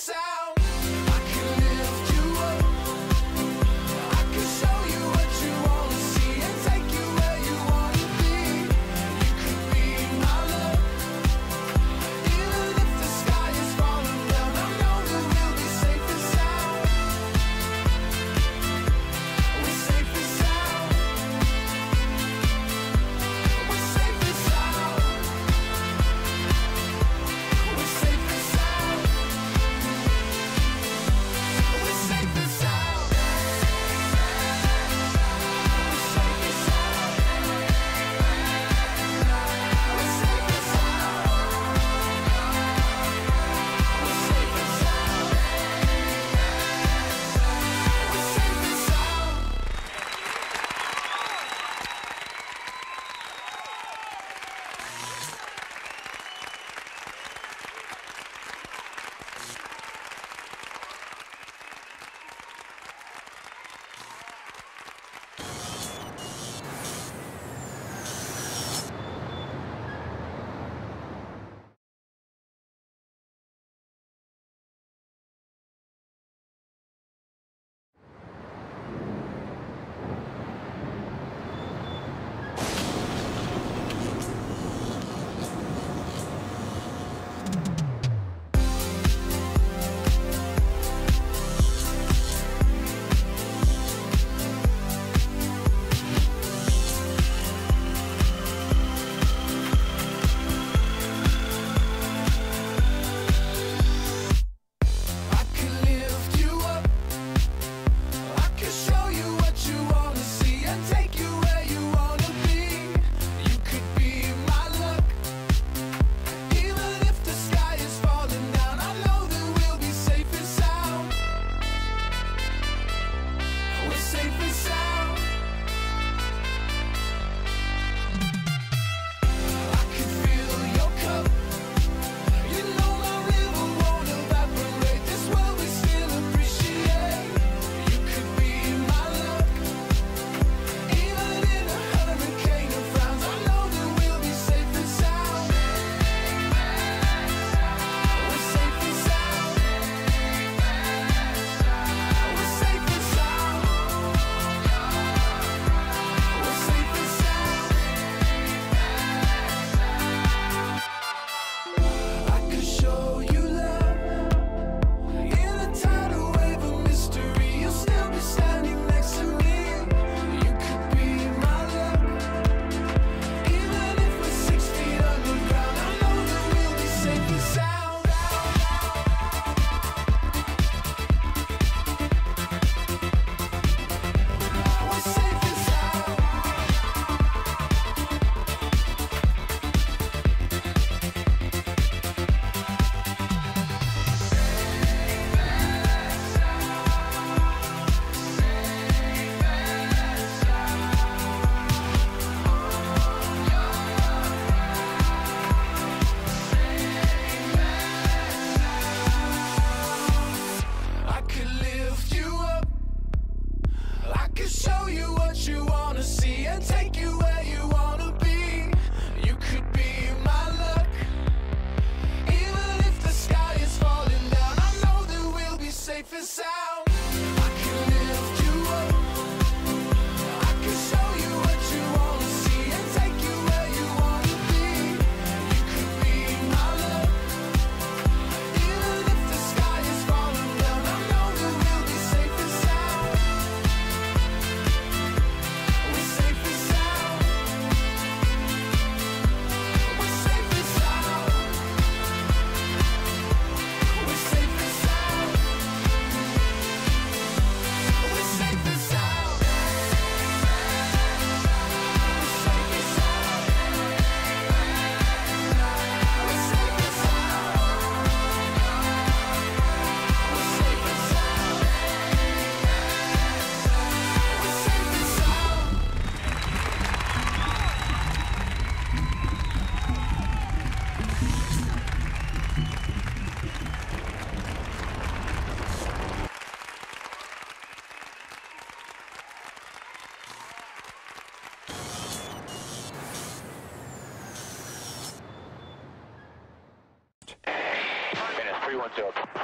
inside. and take you where you wanna be. You could be my luck. Even if the sky is falling down I know that we'll be safe inside. 310.4. Copy.